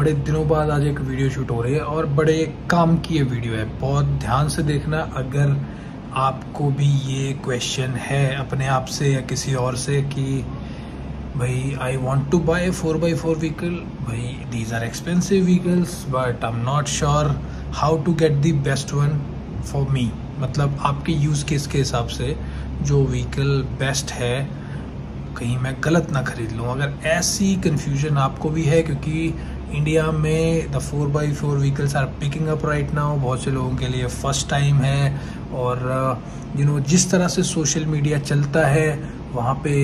बड़े दिनों बाद आज एक वीडियो शूट हो रही है और बड़े काम की ये वीडियो है। बहुत ध्यान से देखना, अगर आपको भी ये क्वेश्चन है अपने आप से या किसी और से कि, भाई I want to buy four by four vehicle भाई these are expensive vehicles but I am not sure how to get the best one for me मतलब आपके यूज़ केस के हिसाब से जो व्हीकल बेस्ट है, कहीं मैं गलत ना खरीद लूँ। अगर ऐसी कन्फ्यूज़न आपको भी है, क्योंकि इंडिया में the four by four vehicles are picking up right now बहुत से लोगों के लिए फ़र्स्ट टाइम है और यू uh, नो जिस तरह से सोशल मीडिया चलता है वहाँ पे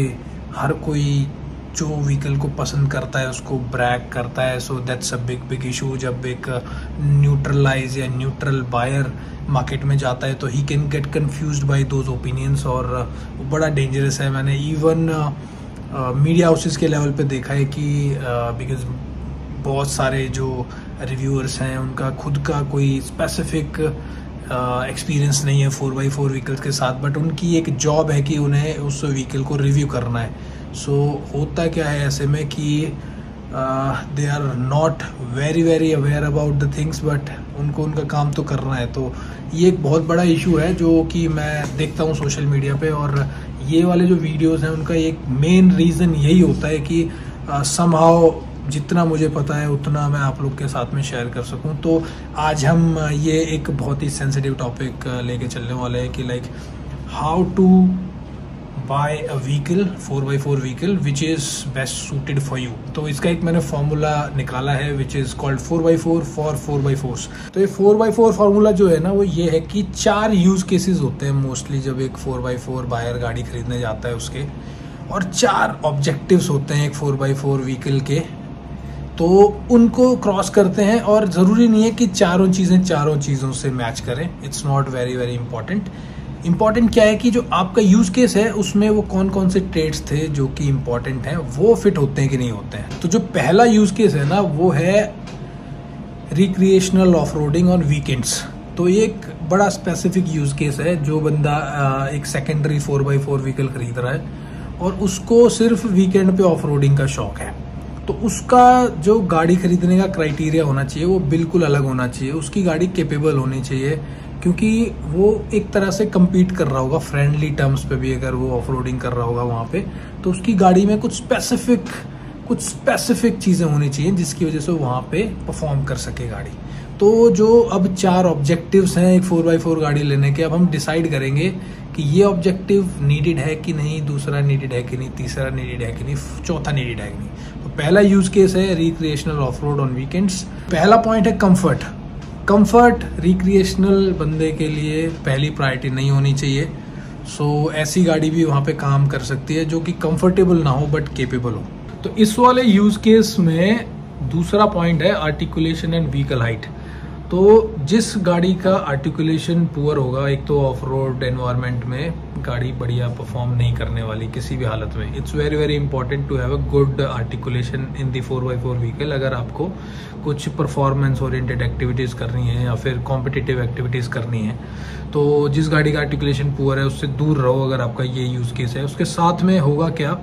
हर कोई जो व्हीकल को पसंद करता है उसको ब्रैक करता है। So that's a big big issue जब एक न्यूट्रलाइज या न्यूट्रल बायर मार्केट में जाता है तो he can get confuse by those opinions और वो बड़ा डेंजरस है। मैंने इवन मीडिया हाउसेस के लेवल पे देखा है कि बिकॉज़ uh, बहुत सारे जो रिव्यूअर्स हैं उनका खुद का कोई स्पेसिफिक एक्सपीरियंस नहीं है फोर बाई फोर व्हीकल्स के साथ बट उनकी एक जॉब है कि उन्हें उस व्हीकल को रिव्यू करना है। सो so, होता क्या है ऐसे में कि they are not very very aware about the things but उनको उनका काम तो करना है। तो ये एक बहुत बड़ा इशू है जो कि मैं देखता हूँ सोशल मीडिया पे और ये वाले जो वीडियोस हैं उनका एक मेन रीज़न यही होता है कि समहाउ uh, जितना मुझे पता है, उतना मैं आप लोग के साथ में शेयर कर सकूँ। तो आज हम ये एक बहुत ही सेंसिटिव टॉपिक लेके चलने वाले हैं कि like how to buy a vehicle four by four vehicle which is best suited for you तो इसका एक मैंने फॉर्मूला निकाला है which is called four by four for four by fours तो ये फोर बाई फोर फार्मूला जो है ना, वो ये है कि चार यूज़ केसेस होते हैं मोस्टली जब एक फोर बाई फोर बायर गाड़ी खरीदने जाता है उसके। और चार ऑब्जेक्टिव्स होते हैं एक फोर बाई फोर व्हीकल के। तो उनको क्रॉस करते हैं और ज़रूरी नहीं है कि चारों चीज़ें चारों चीज़ों से मैच करें। It's not very very important important क्या है कि जो आपका यूज़ केस है, उसमें वो कौन कौन से ट्रेड्स थे जो कि इंपॉर्टेंट हैं, वो फिट होते हैं कि नहीं होते हैं? तो जो पहला यूज़ केस है ना, वो है recreational off roading on weekends तो ये एक बड़ा स्पेसिफिक यूज़ केस है जो बंदा एक secondary four by four vehicle खरीद रहा है और उसको सिर्फ़ वीकेंड पे ऑफ़ रोडिंग का शौक है। तो उसका जो गाड़ी खरीदने का क्राइटेरिया होना चाहिए, वो बिल्कुल अलग होना चाहिए। उसकी गाड़ी केपेबल होनी चाहिए, क्योंकि वो एक तरह से कम्पीट कर रहा होगा फ्रेंडली टर्म्स पे भी अगर वो ऑफ़ कर रहा होगा वहाँ पे तो उसकी गाड़ी में कुछ स्पेसिफिक कुछ स्पेसिफिक चीज़ें होनी चाहिए जिसकी वजह से वहाँ पे परफॉर्म कर सके गाड़ी। तो जो अब चार ऑब्जेक्टिव्स हैं, एक फोर बाई फोर गाड़ी लेने के, अब हम डिसाइड करेंगे कि ये ऑब्जेक्टिव नीडेड है कि नहीं, दूसरा नीडेड है कि नहीं, तीसरा नीडेड है कि नहीं, चौथा नीडेड है कि नहीं। पहला यूज़ केस है recreational off road on weekends पहला पॉइंट है कंफर्ट कंफर्ट रिक्रिएशनल बंदे के लिए पहली प्रायोरिटी नहीं होनी चाहिए। सो so, ऐसी गाड़ी भी वहाँ पे काम कर सकती है जो कि कंफर्टेबल ना हो बट केपेबल हो। तो इस वाले यूज़ केस में दूसरा पॉइंट है आर्टिकुलेशन एंड व्हीकल हाइट तो जिस गाड़ी का आर्टिकुलेशन पुअर होगा, एक तो ऑफ़ रोड एनवायरमेंट में गाड़ी बढ़िया परफॉर्म नहीं करने वाली किसी भी हालत में it's very very important to have a good articulation in the four by four vehicle अगर आपको कुछ परफॉर्मेंस ओरिएंटेड एक्टिविटीज़ करनी है या फिर कॉम्पिटिटिव एक्टिविटीज़ करनी है तो जिस गाड़ी का आर्टिकुलेशन पुअर है, उससे दूर रहो अगर आपका ये यूज़ केस है। उसके साथ में होगा क्या?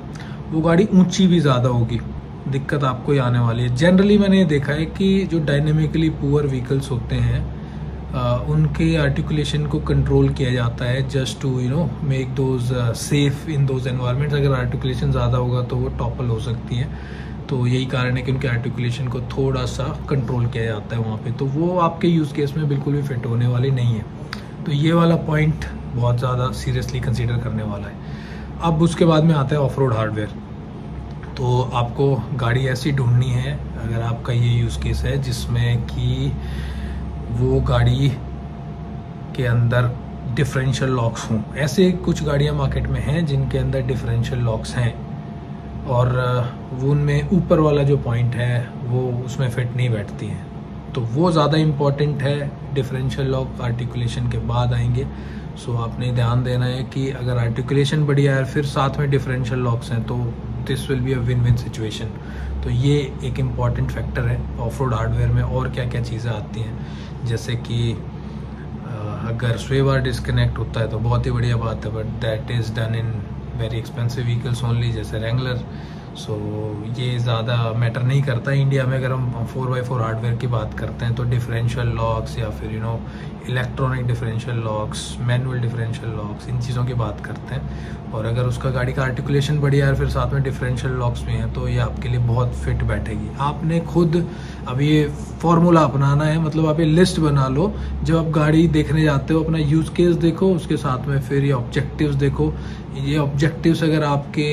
वो गाड़ी ऊँची भी ज़्यादा होगी। दिक्कत आपको ही आने वाली है। जनरली मैंने ये देखा है कि जो डायनेमिकली पुअर व्हीकल्स होते हैं आ, उनके आर्टिकुलेशन को कंट्रोल किया जाता है just to you know make those safe in those environments अगर आर्टिकुलेशन ज़्यादा होगा तो वो टॉपल हो सकती है। तो यही कारण है कि उनके आर्टिकुलेशन को थोड़ा सा कंट्रोल किया जाता है वहाँ पे। तो वो आपके यूज़ केस में बिल्कुल भी फिट होने वाले नहीं है। तो ये वाला पॉइंट बहुत ज़्यादा सीरियसली कंसिडर करने वाला है। अब उसके बाद में आता है ऑफ़ रोड हार्डवेयर तो आपको गाड़ी ऐसी ढूंढनी है, अगर आपका ये यूज़ केस है, जिसमें कि वो गाड़ी के अंदर डिफरेंशियल लॉक्स हों। ऐसे कुछ गाड़ियाँ मार्केट में हैं जिनके अंदर डिफरेंशियल लॉक्स हैं और वो उनमें ऊपर वाला जो पॉइंट है, वो उसमें फिट नहीं बैठती हैं। तो वो ज़्यादा इंपॉर्टेंट है डिफरेंशियल लॉक आर्टिकुलेशन के बाद आएँगे। सो आपने ध्यान देना है कि अगर आर्टिकुलेशन बढ़िया है, फिर साथ में डिफरेंशियल लॉक्स हैं तो this will be a win win situation तो ये एक इंपॉर्टेंट फैक्टर है ऑफ़ रोड हार्डवेयर में और क्या क्या चीज़ें आती हैं। जैसे कि अगर स्वे बार डिस्कनेक्ट होता है तो बहुत ही बढ़िया बात है but that is done in very expensive vehicles only जैसे रेंगलर सो so, ये ज़्यादा मैटर नहीं करता इंडिया में। अगर हम फोर बाई फोर हार्डवेयर की बात करते हैं तो डिफरेंशियल लॉक्स या फिर you know electronic differential locks manual differential locks इन चीज़ों की बात करते हैं। और अगर उसका गाड़ी का आर्टिकुलेशन बढ़िया है फिर साथ में डिफरेंशियल लॉक्स भी हैं तो ये आपके लिए बहुत फिट बैठेगी। आपने खुद अब ये फॉर्मूला अपनाना है मतलब आप ये लिस्ट बना लो। जब आप गाड़ी देखने जाते हो अपना यूज़ केस देखो उसके साथ में फिर ये ऑब्जेक्टिव्स देखो। ये ऑब्जेक्टिव्स अगर आपके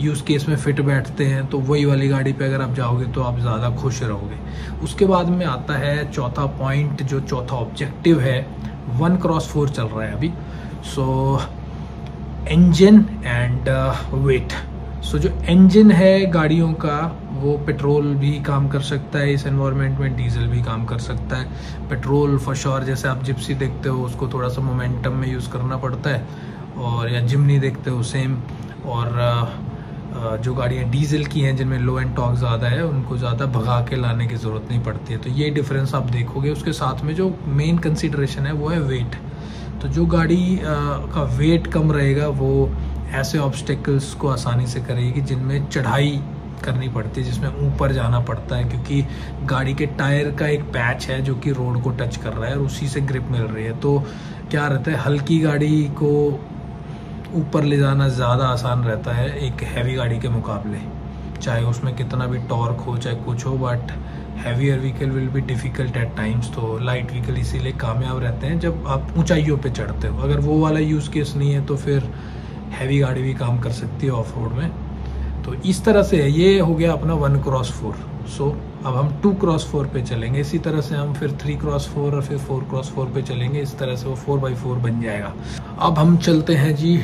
यूज़ केस में फिट बैठते हैं तो वही वाली गाड़ी पे अगर आप जाओगे तो आप ज़्यादा खुश रहोगे। उसके बाद में आता है चौथा पॉइंट जो चौथा ऑब्जेक्टिव है वन क्रॉस फोर चल रहा है अभी। So engine and weight so जो इंजन है गाड़ियों का, वो पेट्रोल भी काम कर सकता है, इस एनवायरनमेंट में डीजल भी काम कर सकता है। पेट्रोल फॉर श्योर जैसे आप जिप्सी देखते हो, उसको थोड़ा सा मोमेंटम में यूज़ करना पड़ता है। और या जिमनी देखते हो सेम और जो गाड़ियाँ डीजल की हैं, जिनमें लो एंड टॉक ज़्यादा है, उनको ज़्यादा भगा के लाने की ज़रूरत नहीं पड़ती है। तो ये डिफरेंस आप देखोगे। उसके साथ में जो मेन कंसिडरेशन है, वो है वेट तो जो गाड़ी का वेट कम रहेगा, वो ऐसे ऑब्स्टिकल्स को आसानी से करेगी जिनमें चढ़ाई करनी पड़ती है, जिसमें ऊपर जाना पड़ता है, क्योंकि गाड़ी के टायर का एक पैच है जो कि रोड को टच कर रहा है और उसी से ग्रिप मिल रही है। तो क्या रहता है, हल्की गाड़ी को ऊपर ले जाना ज़्यादा आसान रहता है एक हैवी गाड़ी के मुकाबले। चाहे उसमें कितना भी टॉर्क हो, चाहे कुछ हो but heavier vehicle will be difficult at times तो लाइट व्हीकल इसीलिए कामयाब रहते हैं जब आप ऊंचाइयों पे चढ़ते हो। अगर वो वाला यूज़ केस नहीं है तो फिर हैवी गाड़ी भी काम कर सकती है ऑफ़ रोड में। तो इस तरह से ये हो गया अपना वन क्रॉस फोर सो अब हम टू क्रॉस फोर पे चलेंगे। इसी तरह से हम फिर थ्री क्रॉस फोर और फिर फोर क्रॉस फोर पे चलेंगे। इस तरह से वो फोर बाई फोर बन जाएगा। अब हम चलते हैं जी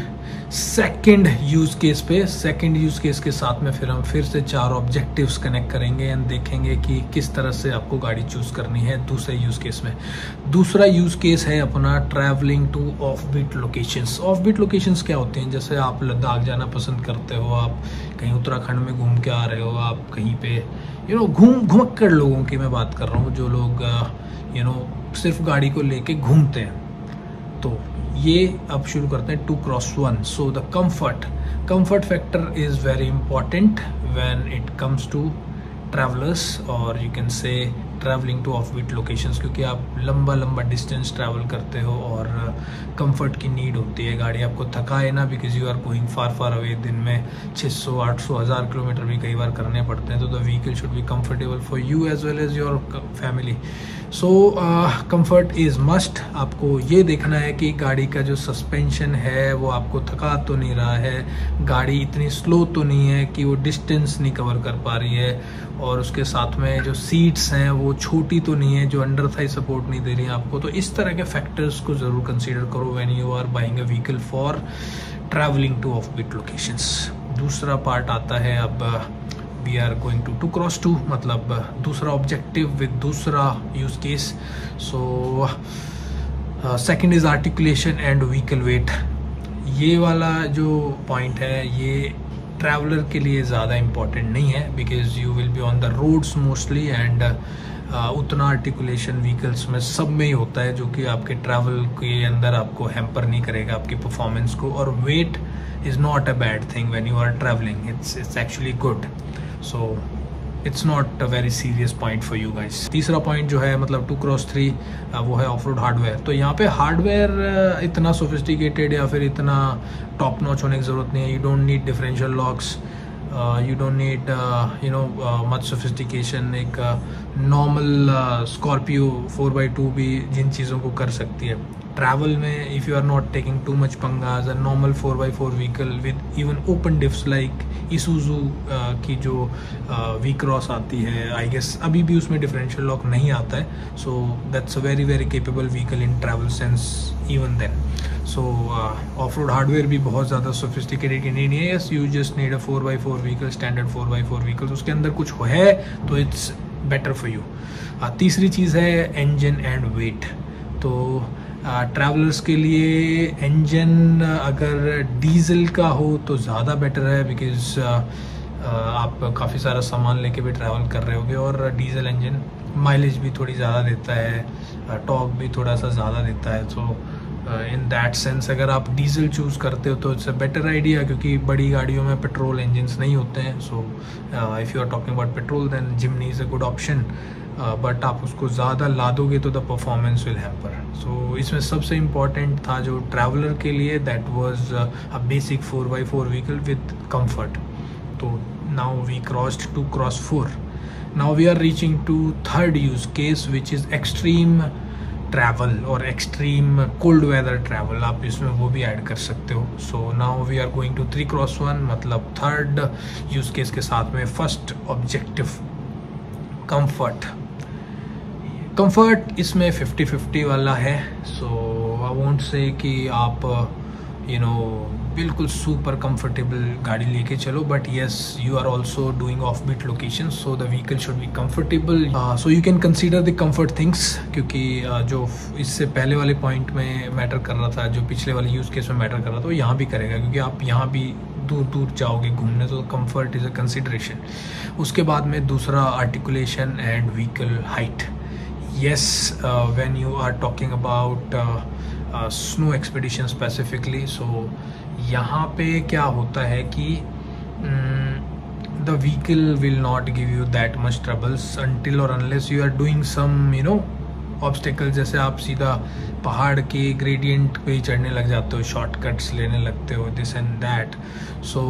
सेकंड यूज़ केस पे। सेकंड यूज़ केस के साथ में फिर हम फिर से चार ऑब्जेक्टिव्स कनेक्ट करेंगे एंड देखेंगे कि किस तरह से आपको गाड़ी चूज़ करनी है दूसरे यूज़ केस में। दूसरा यूज़ केस है अपना travelling to off beat locations off beat locations क्या होते हैं? जैसे आप लद्दाख जाना पसंद करते हो, आप कहीं उत्तराखंड में घूम के आ रहे हो, आप कहीं पे यू नो घूम घुमक्कड़ लोगों की मैं बात कर रहा हूँ, जो लोग यू नो सिर्फ़ गाड़ी को लेके घूमते हैं। तो ये अब शुरू करते हैं two cross one. So the comfort comfort factor is very important when it comes to travellers और you can say travelling to off beat locations क्योंकि आप लंबा लंबा डिस्टेंस ट्रैवल करते हो और कंफर्ट uh, की नीड होती है। गाड़ी आपको थकाए ना because you are going far far away दिन में 600 800 हज़ार किलोमीटर भी कई बार करने पड़ते हैं तो the vehicle should be comfortable for you as well as your family so comfort is must आपको ये देखना है कि गाड़ी का जो सस्पेंशन है वो आपको थका तो नहीं रहा है। गाड़ी इतनी स्लो तो नहीं है कि वो डिस्टेंस नहीं कवर कर पा रही है। और उसके साथ में जो सीट्स हैं, वो छोटी तो नहीं है, जो अंडर थाई सपोर्ट नहीं दे रही है आपको तो इस तरह के फैक्टर्स को ज़रूर कंसिडर करो when you are buying a vehicle for travelling to off beat locations दूसरा पार्ट आता है अब we are going to two cross two मतलब दूसरा ऑब्जेक्टिव विद दूसरा use case so second is articulation and vehicle weight ये वाला जो पॉइंट है, ये ट्रैवलर के लिए ज़्यादा इंपॉर्टेंट नहीं है because you will be on the roads mostly and उतना आर्टिकुलेशन व्हीकल्स में सब में ही होता है, जो कि आपके ट्रैवल के अंदर आपको हैम्पर नहीं करेगा, आपकी परफॉर्मेंस को। और weight is not a bad thing when you are travelling it's it's actually good so it's not a very serious point for you guys तीसरा पॉइंट जो है मतलब टू क्रॉस थ्री वो है ऑफ़ रोड हार्डवेयर तो यहाँ पे hardware इतना सोफिस्टिकेटेड या फिर इतना टॉप नॉच होने की ज़रूरत नहीं है. You don't need differential locks you don't need you know much sophistication एक normal Scorpio four by two भी जिन चीज़ों को कर सकती है. ट्रैवल में if you are not taking too much पंगाज a normal four by four vehicle with even open diffs like Isuzu की जो वी uh, क्रॉस आती है आई गेस अभी भी उसमें डिफरेंशियल लॉक नहीं आता है so that's a very very capable vehicle in travel sense even then so off road hardware भी बहुत ज़्यादा सोफिस्टिकेटेड नहीं है yes you just need a four by four vehicle standard four by four vehicle उसके अंदर कुछ है तो इट्स बेटर फॉर यू तीसरी चीज़ है इंजन एंड वेट तो ट्रैवलर्स के लिए इंजन अगर डीजल का हो तो ज़्यादा बेटर है बिकॉज़ आप काफ़ी सारा सामान लेके भी ट्रैवल कर रहे होगे और डीजल इंजन माइलेज भी थोड़ी ज़्यादा देता है टॉक भी थोड़ा सा ज़्यादा देता है तो इन दैट सेंस अगर आप डीजल चूज़ करते हो तो इट्स अ बेटर आइडिया क्योंकि बड़ी गाड़ियों में पेट्रोल इंजन्स नहीं होते हैं so if you are talking about petrol then Jimny is a good option but आप उसको ज़्यादा ला दोगे तो the performance will hamper so so, इसमें सबसे इंपॉर्टेंट था जो ट्रैवलर के लिए that was a basic four by four vehicle with comfort तो now we crossed two cross four now we are reaching to third use case which is extreme travel और extreme cold weather travel आप इसमें वो भी add कर सकते हो. So now we are going to three cross one मतलब third use case के साथ में फ़र्स्ट ऑब्जेक्टिव कंफर्ट कंफर्ट इसमें 50-50 वाला है सो आई वोंट से कि आप यू नो बिल्कुल सुपर कंफर्टेबल गाड़ी लेके चलो but yes you are also doing off beat location so the vehicle should be comfortable so you can consider the comfort things क्योंकि uh, जो इससे पहले वाले पॉइंट में मैटर कर रहा था जो पिछले वाले यूज़ केस में मैटर कर रहा था वो यहाँ भी करेगा क्योंकि आप यहाँ भी दूर दूर जाओगे घूमने तो कंफर्ट इज़ अ कंसिडरेशन उसके बाद में दूसरा articulation and vehicle height yes when you are talking about snow expedition specifically so यहाँ पे क्या होता है कि the vehicle will not give you that much troubles until और unless you are doing some you know obstacle जैसे आप सीधा पहाड़ के ग्रेडियंट पे ही चढ़ने लग जाते हो शॉर्टकट्स लेने लगते हो दिस एंड दैट सो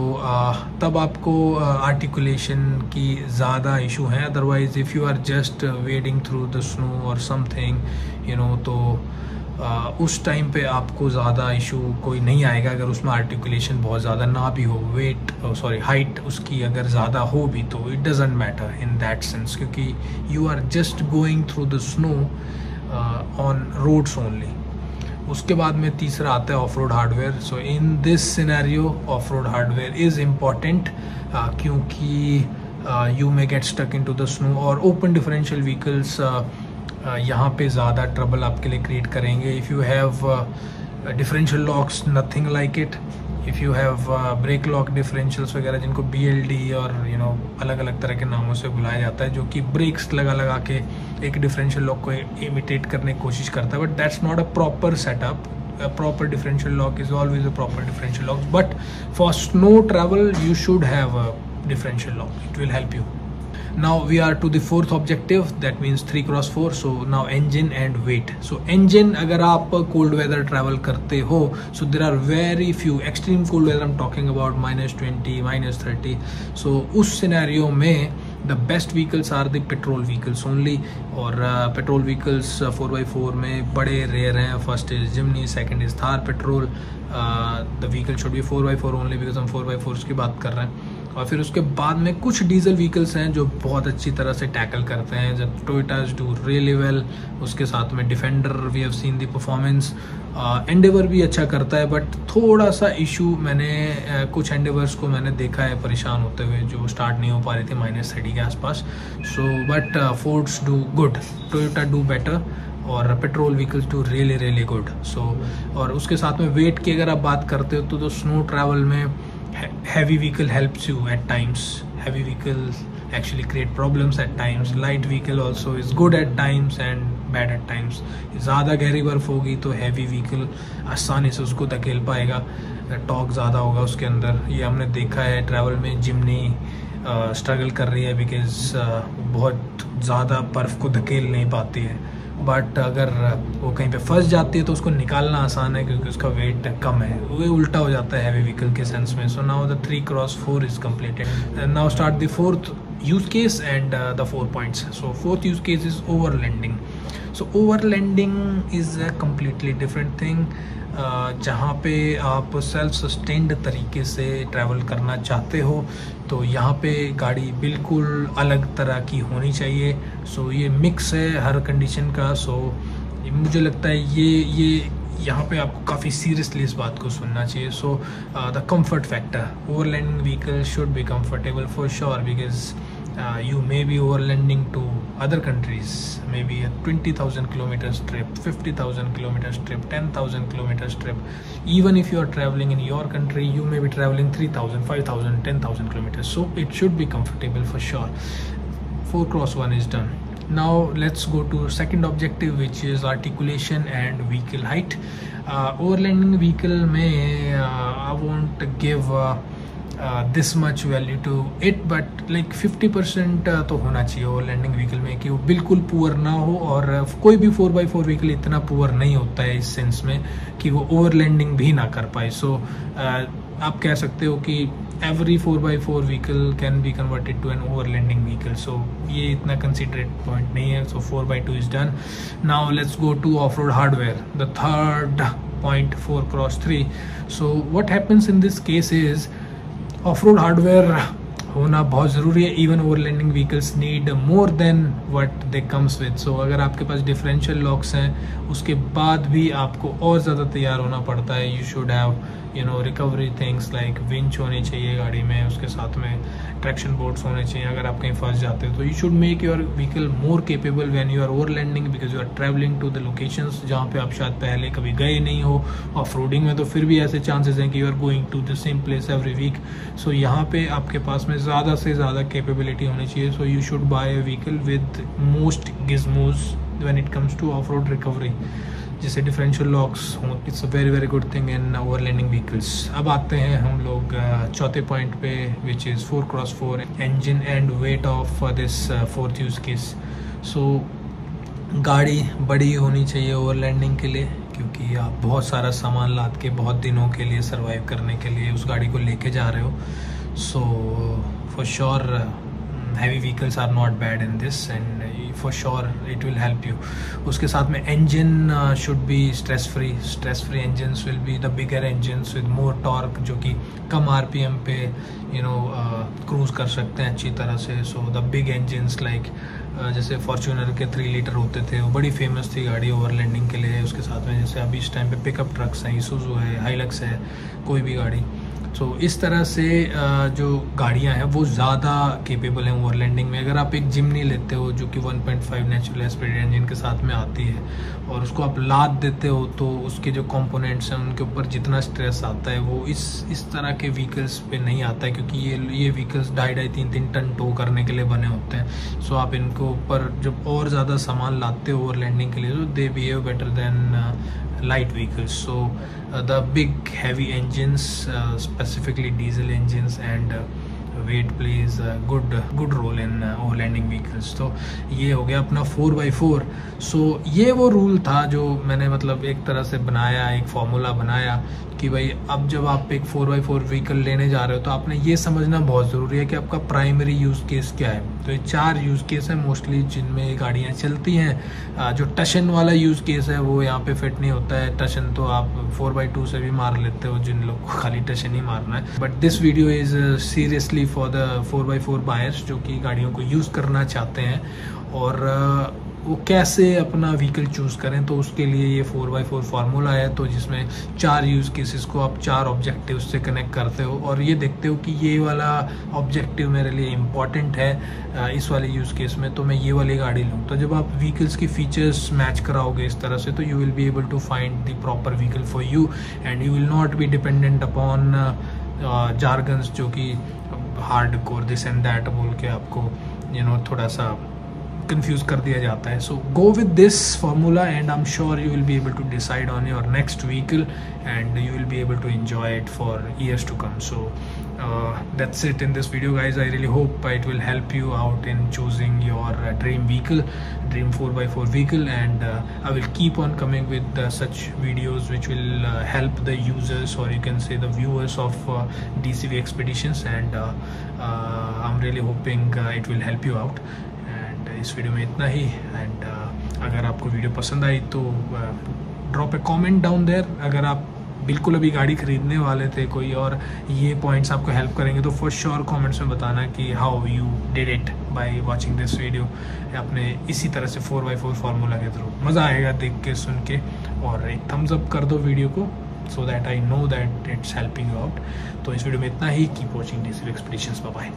तब आपको आर्टिकुलेशन uh, की ज़्यादा इशू है। Otherwise if you are just wading through the snow और समथिंग यू नो तो उस टाइम पे आपको ज़्यादा इशू कोई नहीं आएगा अगर उसमें आर्टिकुलेशन बहुत ज़्यादा ना भी हो वेट सॉरी हाइट उसकी अगर ज़्यादा हो भी तो it doesn't matter in that sense क्योंकि you are just going through the snow on roads only उसके बाद में तीसरा आता है off road hardware so in this scenario off road hardware is important क्योंकि you may get stuck into the snow और open differential vehicles यहाँ पे ज़्यादा ट्रबल आपके लिए क्रिएट करेंगे। If you have differential locks nothing like it if you have brake lock differentials वगैरह जिनको बी एल डी और यू you नो know, अलग अलग तरह के नामों से बुलाया जाता है जो कि ब्रेक्स लगा लगा के एक डिफरेंशियल लॉक को इमिटेट करने की कोशिश करता है। But that's not a proper setup a proper differential lock is always a proper differential lock. But for snow travel you should have a differential lock. It will help you. Now we are to the fourth objective that means 3 cross 4 so now engine and weight so engine agar aap cold weather travel karte ho so there are very few extreme cold weather i'm talking about minus 20 minus 30 so us scenario mein the best vehicles are the petrol vehicles only और petrol vehicles four by four में बड़े rare हैं first is Jimny second is Thar petrol the vehicle should be four by four only because हम four by four की बात कर रहे हैं और फिर उसके बाद में कुछ डीजल व्हीकल्स हैं जो बहुत अच्छी तरह से टैकल करते हैं जब टोयोटाज डू रियली वेल उसके साथ में Defender we have seen the performance Endeavour भी अच्छा करता है बट थोड़ा सा इशू मैंने uh, कुछ एंडेवर्स को मैंने देखा है परेशान होते हुए जो स्टार्ट नहीं हो पा रही थी माइनस थर्टी के आसपास। So but Fords do good Toyota do better और petrol vehicles do really really good so और उसके साथ में वेट की अगर आप बात करते हो तो, तो स्नो ट्रैवल में heavy vehicle helps you at times heavy vehicles actually create problems at times light vehicle also is good at times and bad at times ज़्यादा गहरी बर्फ़ होगी तो हैवी व्हीकल आसानी से उसको धकेल पाएगा टॉक ज़्यादा होगा उसके अंदर ये हमने देखा है ट्रैवल में जिमनी स्ट्रगल कर रही है बिकॉज़ बहुत ज़्यादा बर्फ़ को धकेल नहीं पाती है बट अगर वो कहीं पे फंस जाती है तो उसको निकालना आसान है क्योंकि उसका वेट कम है। वो उल्टा हो जाता है हैवी व्हीकल के सेंस में। So now the three cross four is completed now start the fourth use case and the four points so fourth use case is overlanding so overlanding is a completely different thing जहाँ पे आप self sustained तरीके से travel करना चाहते हो। तो यहाँ पे गाड़ी बिल्कुल अलग तरह की होनी चाहिए। सो ये मिक्स है हर कंडीशन का। सो मुझे लगता है ये ये यहाँ पे आपको काफ़ी सीरियसली इस बात को सुनना चाहिए। So the comfort factor overlanding vehicle should be comfortable for sure because uh, you may be overlanding to other countries. Maybe a 20000 kilometers trip 50000 kilometers trip 10000 kilometers trip. Even if you are traveling in your country you may be traveling 3000 5000 10000 kilometers. So it should be comfortable for sure. 4 cross 1 is done. Now let's go to second objective which is articulation and vehicle height. Uh, overlanding vehicle may uh, i won't give uh, this much value to it but like 50 percent तो होना चाहिए overlanding vehicle में कि वो बिल्कुल poor ना हो और uh, कोई भी फोर बाई फोर व्हीकल इतना पुअर नहीं होता है इस सेंस में कि वो ओवर लैंडिंग भी ना कर पाए। सो so, uh, आप कह सकते हो कि every four by four vehicle can be converted to an overlanding vehicle so ये इतना कंसिडरेट पॉइंट नहीं है। So four by two is done now let's go to off road hardware the third point four cross three so what happens in this case is off road hardware होना बहुत ज़रूरी है। Even overlanding vehicles need more than what they comes with so अगर आपके पास differential locks हैं, उसके बाद भी आपको और ज़्यादा तैयार होना पड़ता है। You should have you know recovery things like winch होनी चाहिए गाड़ी में, उसके साथ में ट्रैक्शन बोर्ड्स होने चाहिए। अगर आप कहीं फंस जाते हो तो you should make your vehicle more capable when you are overlanding because you are travelling to the location जहाँ पे आप शायद पहले कभी गए नहीं हो। ऑफ़ रोडिंग में तो फिर भी ऐसे चांसेस हैं कि you are going to the same place every week so यहाँ पे आपके पास में ज़्यादा से ज़्यादा केपेबिलिटी होनी चाहिए। So you should buy a vehicle with most gizmos when it comes to off-road recovery जैसे डिफरेंशियल लॉक्स हों it's a very very good thing in overlanding vehicles अब आते हैं हम लोग चौथे पॉइंट पे which is four cross four engine and weight of this fourth use case so गाड़ी बड़ी होनी चाहिए ओवर लैंडिंग के लिए, क्योंकि आप बहुत सारा सामान लाद के, बहुत दिनों के लिए सर्वाइव करने के लिए उस गाड़ी को लेके जा रहे हो। So for sure heavy vehicles are not bad in this and for sure it will help you उसके साथ में engine should be stress free stress free engine will be the bigger engine with more torque जो कि कम R P M पे you know cruise कर सकते हैं अच्छी तरह से. So the big engines like जैसे फॉर्चूनर के थ्री लीटर होते थे, वो बड़ी फ़ेमस थी गाड़ी ओवर लैंडिंग के लिए. उसके साथ में जैसे अभी इस टाइम पे पिकअप ट्रक्स हैं ईसूजू है हाईलक्स है, कोई भी गाड़ी. तो इस तरह से जो गाड़ियाँ हैं, वो ज़्यादा केपेबल हैं ओवरलैंडिंग में। अगर आप एक जिमनी लेते हो, जो कि 1.5 नेचुरल एस्पिड इंजन के साथ में आती है, और उसको आप लाद देते हो तो उसके जो कंपोनेंट्स हैं, उनके ऊपर जितना स्ट्रेस आता है, वो इस इस तरह के व्हीकल्स पे नहीं आता है, क्योंकि ये ये व्हीकल्स ढाई ढाई, तीन तीन टन टो करने के लिए बने होते हैं। सो आप इनको ऊपर जब और ज़्यादा सामान लाते हो ओवरलैंडिंग के लिए तो they behave better than light vehicles. So uh, the big heavy engines uh, specifically diesel engines and uh, weight plays good good role in overlanding vehicles तो ये हो गया अपना फोर बाई फोर सो ये वो रूल था जो मैंने मतलब एक तरह से बनाया, एक फॉर्मूला बनाया कि भाई अब जब आप एक फोर बाई फोर व्हीकल लेने जा रहे हो तो आपने ये समझना बहुत ज़रूरी है कि आपका प्राइमरी यूज़ केस क्या है। तो ये चार यूज़ केस है मोस्टली जिनमें गाड़ियाँ चलती हैं। जो टशन वाला यूज़ केस है वो यहाँ पे फिट नहीं होता है। टशन तो आप फोर बाई टू से भी मार लेते हो जिन लोग को खाली टशन ही मारना है। But this video is seriously for the four by four buyers जो कि गाड़ियों को यूज़ करना चाहते हैं और वो कैसे अपना व्हीकल चूज़ करें तो उसके लिए ये फोर बाई फोर फार्मूला है तो जिसमें चार यूज़ केसेस को आप चार ऑब्जेक्टिव से कनेक्ट करते हो और ये देखते हो कि ये वाला ऑब्जेक्टिव मेरे लिए इंपॉर्टेंट है इस वाले यूज़ केस में तो मैं ये वाली गाड़ी लूँ। तो जब आप व्हीकल्स की फीचर्स मैच कराओगे इस तरह से तो you will be able to find the proper vehicle for you and you will not be dependent upon jargons जो कि hard core this and that बोल के आपको यू नो थोड़ा सा कंफ्यूज कर दिया जाता है. So go with this formula and I am sure you will be able to decide on your next vehicle and you will be able to enjoy it for years to come so that's it in this video guys i really hope it will help you out in choosing your uh, dream vehicle dream 4x4 vehicle and uh, i will keep on coming with uh, such videos which will uh, help the users or you can say the viewers of uh, dcv expeditions and uh, i'm really hoping it will help you out इस video में इतना ही and uh, अगर आपको video पसंद आई तो drop a comment down there अगर आप बिल्कुल अभी गाड़ी खरीदने वाले थे कोई और ये पॉइंट्स आपको हेल्प करेंगे तो फॉर श्योर कमेंट्स में बताना कि how you did it by watching this video अपने इसी तरह से फोर बाई फोर फार्मूला के थ्रू मज़ा आएगा देख के, सुन के और एक थम्स अप कर दो वीडियो को so that I know that it's helping out तो इस वीडियो में इतना ही keep watching D C expeditions bye